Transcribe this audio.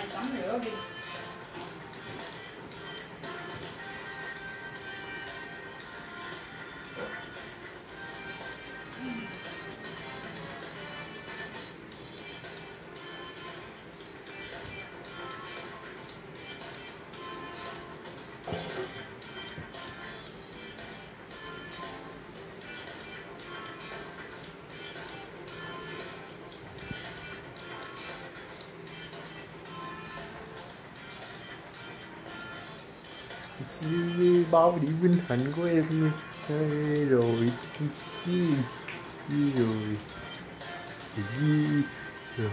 này tắm rửa đi 是 bao đi hạnh của em rồi xin rồi. Rồi